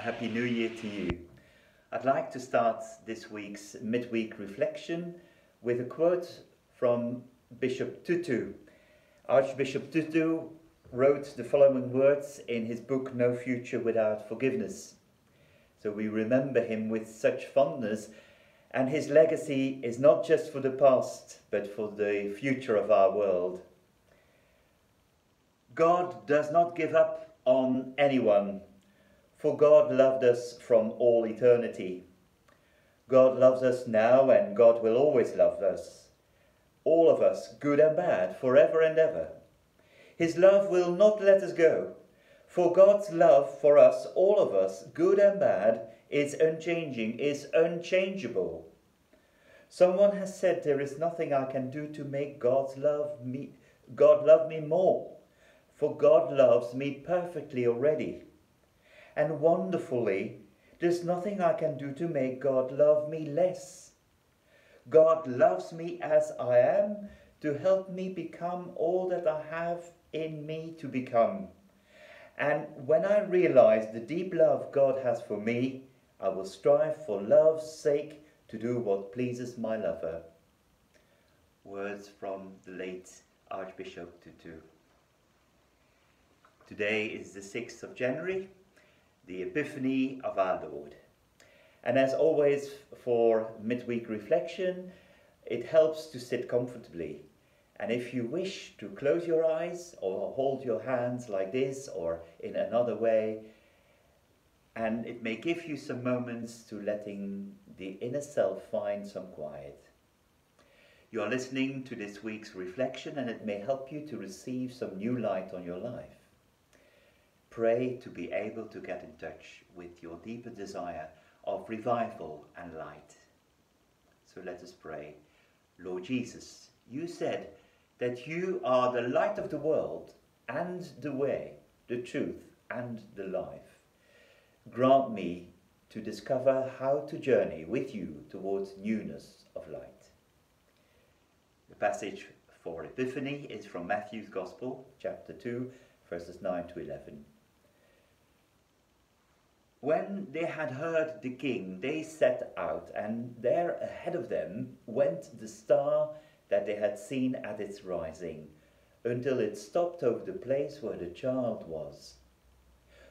Happy New Year to you. I'd like to start this week's midweek reflection with a quote from Bishop Tutu. Archbishop Tutu wrote the following words in his book No Future Without Forgiveness. So we remember him with such fondness, and his legacy is not just for the past, but for the future of our world. God does not give up on anyone for God loved us from all eternity. God loves us now and God will always love us. All of us, good and bad, forever and ever. His love will not let us go. For God's love for us, all of us, good and bad, is unchanging, is unchangeable. Someone has said there is nothing I can do to make God's love me God love me more. For God loves me perfectly already and wonderfully, there's nothing I can do to make God love me less. God loves me as I am to help me become all that I have in me to become. And when I realize the deep love God has for me, I will strive for love's sake to do what pleases my lover. Words from the late Archbishop Tutu. Today is the 6th of January the Epiphany of our Lord. And as always, for midweek reflection, it helps to sit comfortably. And if you wish to close your eyes or hold your hands like this or in another way, and it may give you some moments to letting the inner self find some quiet. You are listening to this week's reflection, and it may help you to receive some new light on your life. Pray to be able to get in touch with your deeper desire of revival and light. So let us pray. Lord Jesus, you said that you are the light of the world and the way, the truth and the life. Grant me to discover how to journey with you towards newness of light. The passage for Epiphany is from Matthew's Gospel, chapter 2, verses 9 to 11. When they had heard the king, they set out, and there ahead of them went the star that they had seen at its rising, until it stopped over the place where the child was.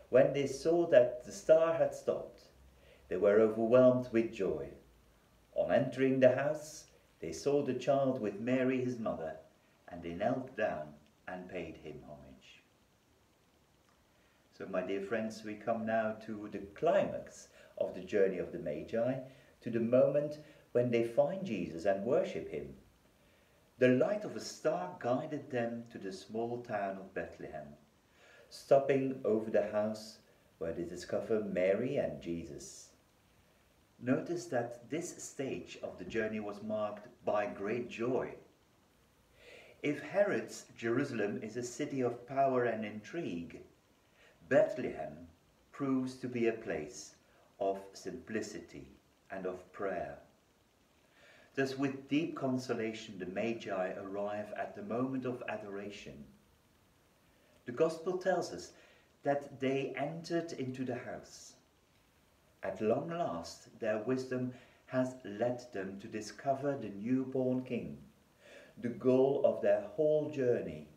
When they saw that the star had stopped, they were overwhelmed with joy. On entering the house, they saw the child with Mary his mother, and they knelt down and paid him homage. So, my dear friends, we come now to the climax of the journey of the Magi, to the moment when they find Jesus and worship him. The light of a star guided them to the small town of Bethlehem, stopping over the house where they discover Mary and Jesus. Notice that this stage of the journey was marked by great joy. If Herod's Jerusalem is a city of power and intrigue, Bethlehem proves to be a place of simplicity and of prayer. Thus, with deep consolation, the Magi arrive at the moment of adoration. The Gospel tells us that they entered into the house. At long last, their wisdom has led them to discover the newborn King, the goal of their whole journey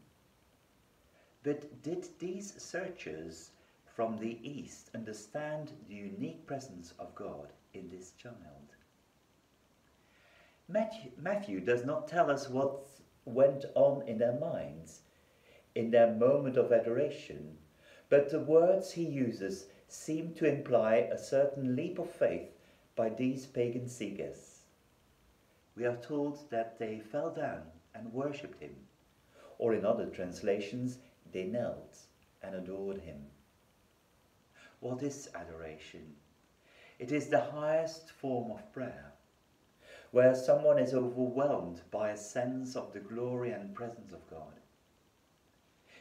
but did these searchers from the East understand the unique presence of God in this child? Matthew, does not tell us what went on in their minds in their moment of adoration, but the words he uses seem to imply a certain leap of faith by these pagan seekers. We are told that they fell down and worshipped him, or in other translations, they knelt and adored him. What is adoration? It is the highest form of prayer, where someone is overwhelmed by a sense of the glory and presence of God.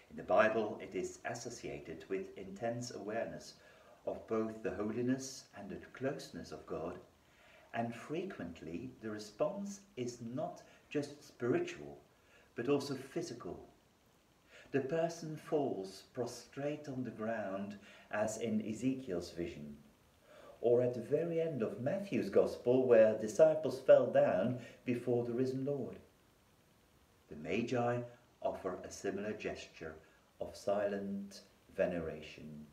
In the Bible, it is associated with intense awareness of both the holiness and the closeness of God, and frequently the response is not just spiritual, but also physical the person falls prostrate on the ground as in Ezekiel's vision, or at the very end of Matthew's Gospel, where disciples fell down before the risen Lord. The Magi offer a similar gesture of silent veneration.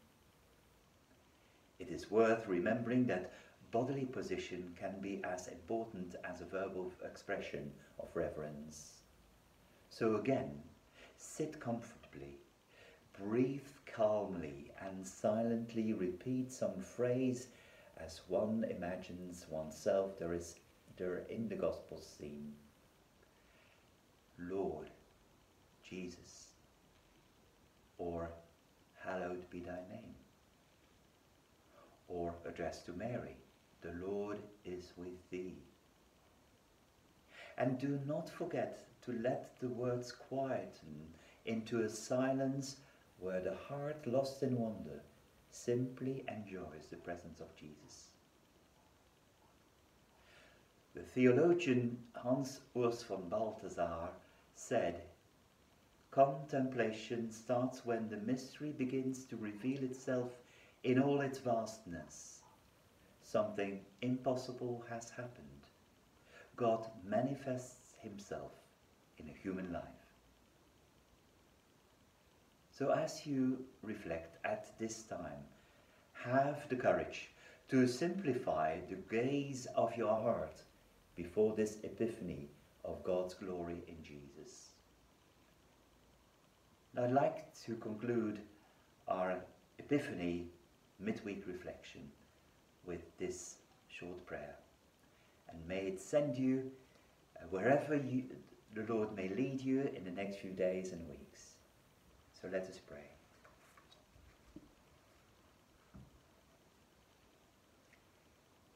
It is worth remembering that bodily position can be as important as a verbal expression of reverence. So again, sit comfortably, breathe calmly, and silently repeat some phrase as one imagines oneself there is there in the gospel scene. Lord Jesus, or hallowed be thy name, or addressed to Mary, the Lord is with thee. And do not forget to let the words quieten into a silence where the heart lost in wonder simply enjoys the presence of Jesus. The theologian Hans Urs von Balthasar said, Contemplation starts when the mystery begins to reveal itself in all its vastness. Something impossible has happened. God manifests himself in a human life. So as you reflect at this time, have the courage to simplify the gaze of your heart before this epiphany of God's glory in Jesus. I'd like to conclude our Epiphany midweek reflection with this short prayer. And may it send you uh, wherever you, the Lord may lead you in the next few days and weeks. So let us pray.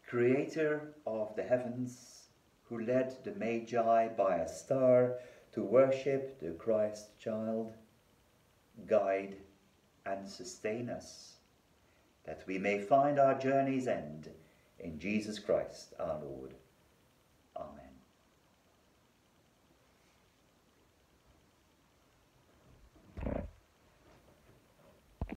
Creator of the heavens, who led the Magi by a star to worship the Christ child, guide and sustain us, that we may find our journey's end in Jesus Christ our Lord.